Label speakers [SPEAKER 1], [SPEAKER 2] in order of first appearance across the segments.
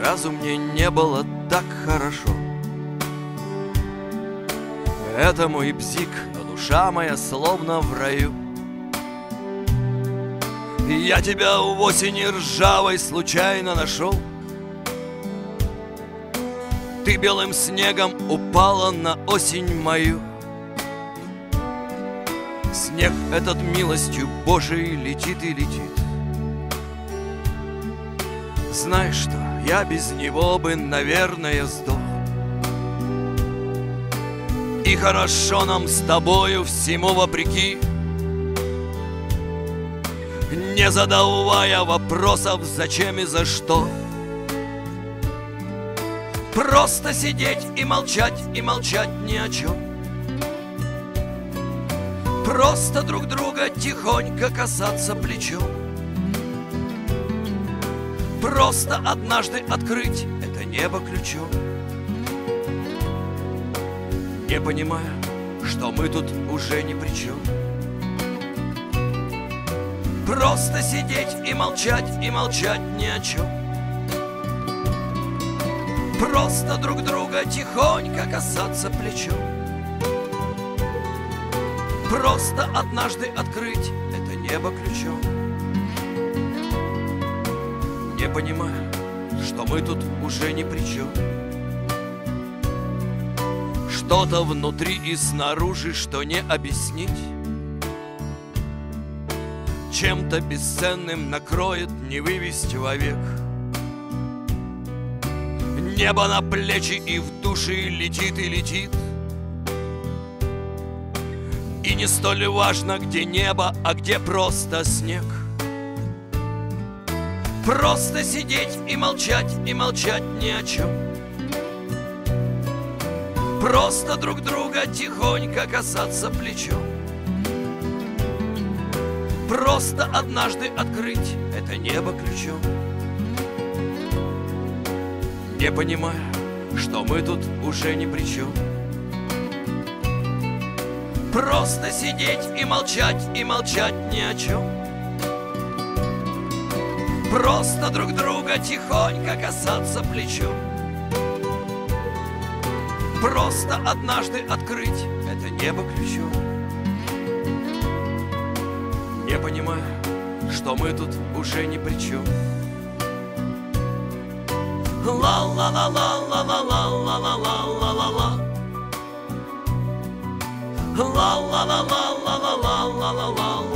[SPEAKER 1] разу мне не было так хорошо. Это мой бзик, но душа моя словно в раю. Я тебя в осени ржавой случайно нашел. Ты белым снегом упала на осень мою. Снег этот милостью Божией летит и летит. Знаешь что, я без него бы, наверное, сдох. И хорошо нам с тобою всему вопреки, Не задавая вопросов, зачем и за что. Просто сидеть и молчать, и молчать ни о чем. Просто друг друга тихонько касаться плечом. Просто однажды открыть это небо ключом. Не понимая, что мы тут уже ни при чем Просто сидеть и молчать, и молчать ни о чем Просто друг друга тихонько касаться плечом. Просто однажды открыть это небо ключом не понимая, что мы тут уже ни при чем. Что-то внутри и снаружи, что не объяснить, Чем-то бесценным накроет не вывести вовек. Небо на плечи и в души летит и летит, И не столь важно, где небо, а где просто снег — Просто сидеть и молчать, и молчать ни о чем. Просто друг друга тихонько касаться плечом. Просто однажды открыть это небо ключом. Не понимая, что мы тут уже ни при чем. Просто сидеть и молчать, и молчать ни о чем Просто друг друга тихонько касаться плечом Просто однажды открыть это небо ключом Не понимая, что мы тут уже ни при чем Ла-ла-ла-ла-ла-ла-ла-ла-ла-ла-ла-ла. Ла-ла-ла-ла-ла-ла-ла-ла-ла-ла-ла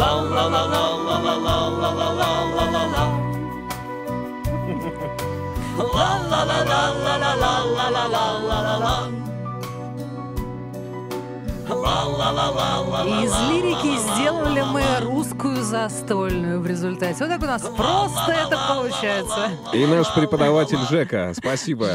[SPEAKER 1] La la la la la la la la la la la la la
[SPEAKER 2] Из лирики сделали мы русскую застольную в результате. Вот так у нас просто это получается.
[SPEAKER 3] И наш преподаватель Жека. Спасибо.